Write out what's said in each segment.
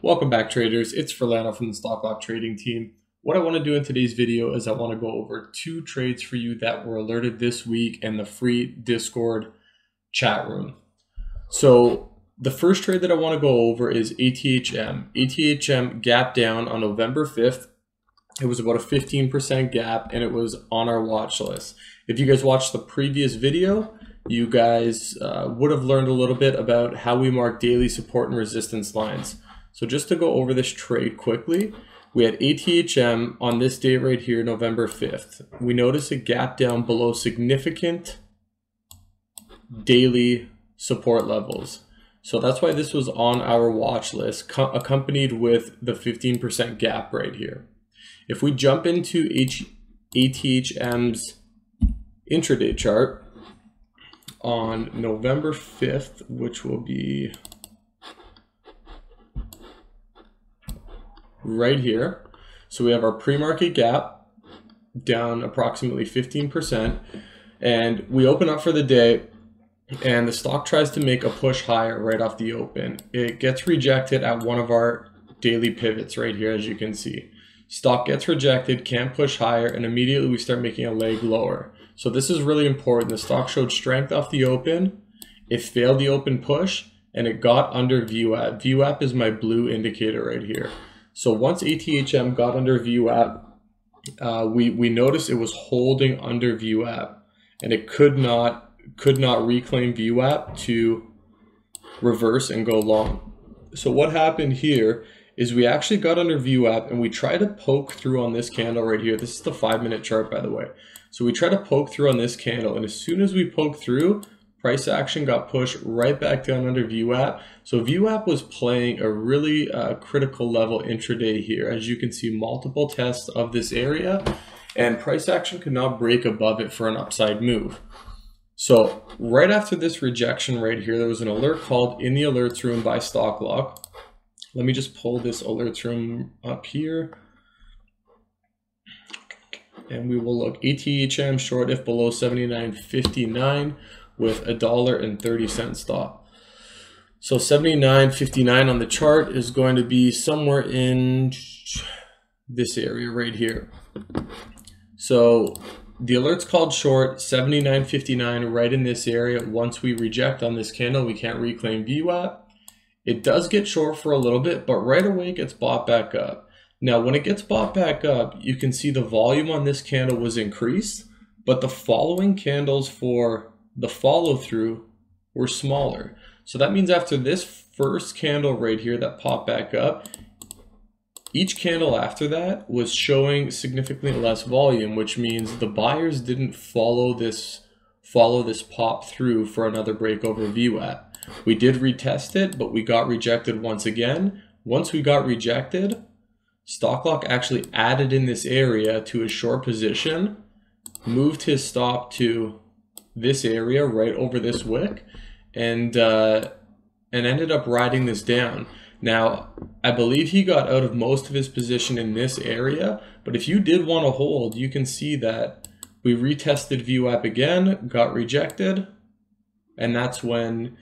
Welcome back traders, it's Furlano from the Stock StockLock trading team. What I want to do in today's video is I want to go over two trades for you that were alerted this week in the free Discord chat room. So the first trade that I want to go over is ATHM. ATHM gap down on November 5th. It was about a 15% gap and it was on our watch list. If you guys watched the previous video, you guys uh, would have learned a little bit about how we mark daily support and resistance lines. So just to go over this trade quickly, we had ATHM on this date right here, November 5th. We notice a gap down below significant daily support levels. So that's why this was on our watch list, accompanied with the 15% gap right here. If we jump into H ATHM's intraday chart on November 5th, which will be right here. So we have our pre-market gap down approximately 15%. And we open up for the day and the stock tries to make a push higher right off the open. It gets rejected at one of our daily pivots right here, as you can see. Stock gets rejected, can't push higher, and immediately we start making a leg lower. So this is really important. The stock showed strength off the open. It failed the open push, and it got under VWAP. VWAP is my blue indicator right here. So once ATHM got under VWAP, uh, we, we noticed it was holding under VWAP and it could not, could not reclaim VWAP to reverse and go long. So what happened here is we actually got under VWAP and we tried to poke through on this candle right here. This is the five minute chart, by the way. So we try to poke through on this candle and as soon as we poke through, price action got pushed right back down under VWAP. So VWAP was playing a really uh, critical level intraday here. As you can see, multiple tests of this area and price action could not break above it for an upside move. So right after this rejection right here, there was an alert called in the alerts room by StockLock. Let me just pull this alerts room up here. And we will look ATHM short if below 79.59 with a dollar and 30 cent stop. So 79.59 on the chart is going to be somewhere in this area right here. So the alert's called short, 79.59 right in this area. Once we reject on this candle, we can't reclaim VWAP. It does get short for a little bit, but right away it gets bought back up. Now, when it gets bought back up, you can see the volume on this candle was increased, but the following candles for the follow through were smaller. So that means after this first candle right here that popped back up, each candle after that was showing significantly less volume, which means the buyers didn't follow this follow this pop through for another break over VWAP. We did retest it, but we got rejected once again. Once we got rejected, StockLock actually added in this area to a short position, moved his stop to this area right over this wick and uh, and ended up riding this down. Now, I believe he got out of most of his position in this area, but if you did want to hold, you can see that we retested VWAP again, got rejected, and that's when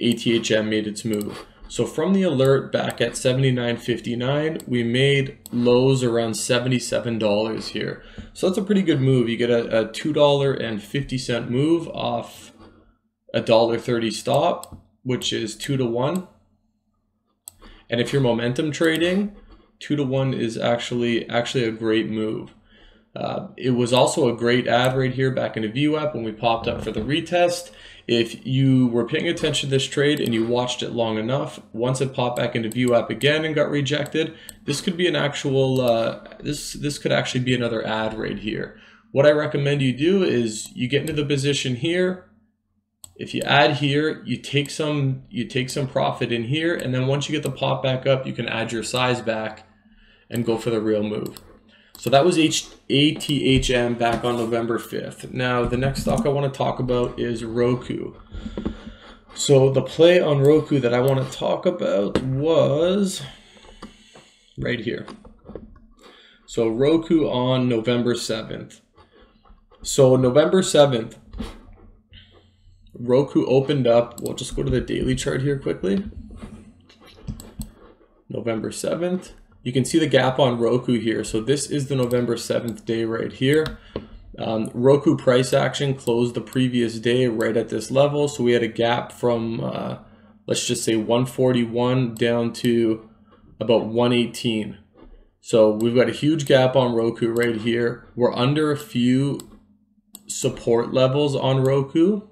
ATHM made its move. So from the alert back at 79.59, we made lows around $77 here. So that's a pretty good move. You get a, a $2.50 move off a $1.30 stop, which is 2 to 1. And if you're momentum trading, 2 to 1 is actually actually a great move. Uh, it was also a great add right here back into VWAP when we popped up for the retest. If you were paying attention to this trade and you watched it long enough, once it popped back into VWAP again and got rejected, this could be an actual, uh, this, this could actually be another add right here. What I recommend you do is you get into the position here, if you add here, you take some you take some profit in here, and then once you get the pop back up, you can add your size back and go for the real move. So that was H ATHM back on November 5th. Now, the next stock I want to talk about is Roku. So the play on Roku that I want to talk about was right here. So Roku on November 7th. So November 7th, Roku opened up. We'll just go to the daily chart here quickly. November 7th. You can see the gap on Roku here. So this is the November 7th day right here. Um, Roku price action closed the previous day right at this level. So we had a gap from, uh, let's just say 141 down to about 118. So we've got a huge gap on Roku right here. We're under a few support levels on Roku.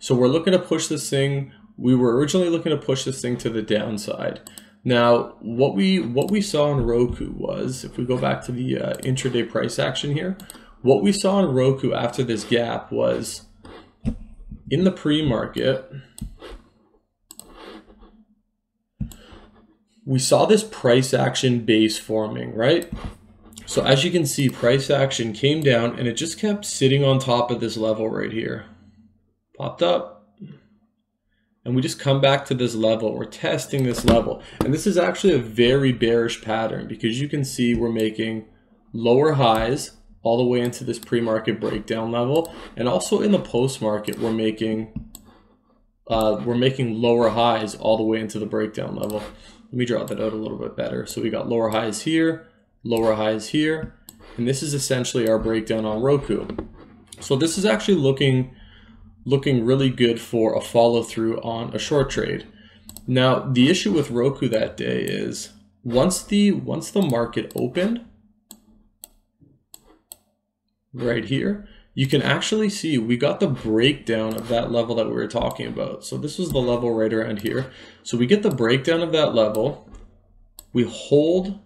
So we're looking to push this thing. We were originally looking to push this thing to the downside. Now, what we what we saw on Roku was, if we go back to the uh, intraday price action here, what we saw on Roku after this gap was in the pre-market, we saw this price action base forming, right? So as you can see, price action came down and it just kept sitting on top of this level right here. Popped up. And we just come back to this level. We're testing this level. And this is actually a very bearish pattern because you can see we're making lower highs all the way into this pre-market breakdown level. And also in the post-market, we're making uh, we're making lower highs all the way into the breakdown level. Let me draw that out a little bit better. So we got lower highs here, lower highs here, and this is essentially our breakdown on Roku. So this is actually looking looking really good for a follow through on a short trade. Now, the issue with Roku that day is once the once the market opened right here, you can actually see we got the breakdown of that level that we were talking about. So this was the level right around here. So we get the breakdown of that level. We hold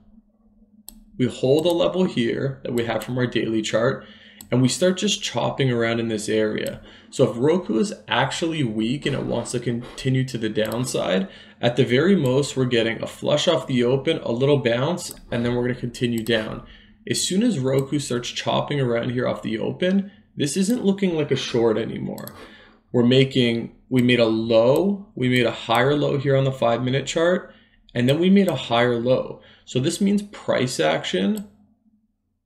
we hold a level here that we have from our daily chart and we start just chopping around in this area. So if Roku is actually weak and it wants to continue to the downside, at the very most, we're getting a flush off the open, a little bounce, and then we're going to continue down. As soon as Roku starts chopping around here off the open, this isn't looking like a short anymore. We're making, we made a low, we made a higher low here on the five minute chart, and then we made a higher low. So this means price action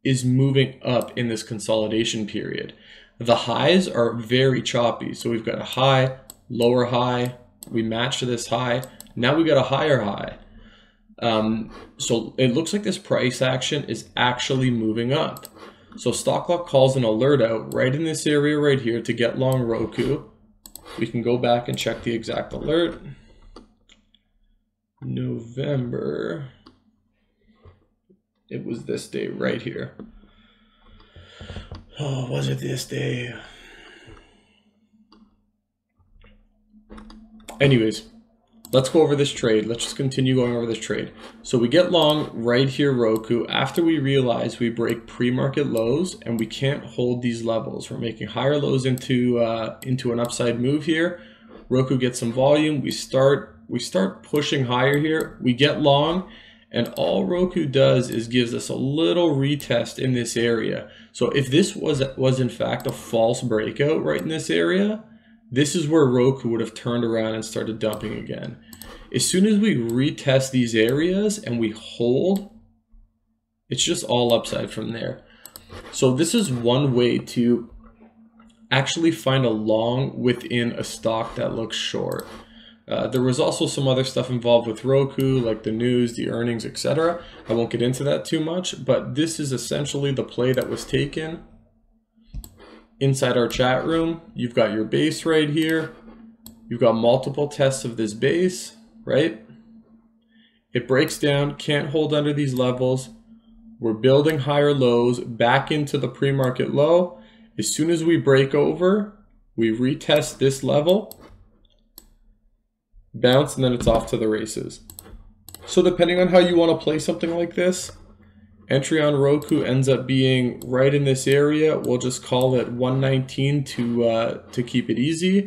is moving up in this consolidation period. The highs are very choppy. So we've got a high, lower high, we match to this high. Now we got a higher high. Um, so it looks like this price action is actually moving up. So StockLock calls an alert out right in this area right here to get long Roku. We can go back and check the exact alert. November. It was this day right here. Oh, was it this day? Anyways, let's go over this trade. Let's just continue going over this trade. So we get long right here, Roku, after we realize we break pre-market lows and we can't hold these levels. We're making higher lows into uh, into an upside move here. Roku gets some volume. We start we start pushing higher here. We get long and all Roku does is gives us a little retest in this area. So if this was, was in fact a false breakout right in this area, this is where Roku would have turned around and started dumping again. As soon as we retest these areas and we hold, it's just all upside from there. So this is one way to actually find a long within a stock that looks short. Uh, there was also some other stuff involved with Roku, like the news, the earnings, etc. I won't get into that too much, but this is essentially the play that was taken. Inside our chat room, you've got your base right here. You've got multiple tests of this base, right? It breaks down, can't hold under these levels. We're building higher lows back into the pre-market low. As soon as we break over, we retest this level bounce, and then it's off to the races. So depending on how you want to play something like this, entry on Roku ends up being right in this area. We'll just call it 119 to uh, to keep it easy.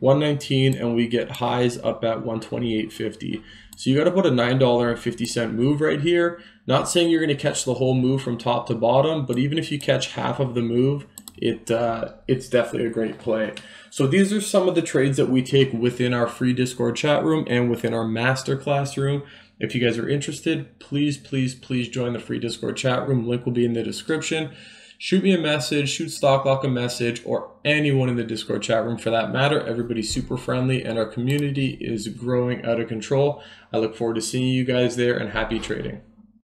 119 and we get highs up at 128.50. So you got to put a $9.50 move right here. Not saying you're going to catch the whole move from top to bottom, but even if you catch half of the move, it uh, it's definitely a great play. So these are some of the trades that we take within our free Discord chat room and within our masterclass room. If you guys are interested, please, please, please join the free Discord chat room. Link will be in the description. shoot me a message, shoot Stocklock a message, or anyone in the Discord chat room for that matter. Everybody's super friendly and our community is growing out of control. I look forward to seeing you guys there and happy trading.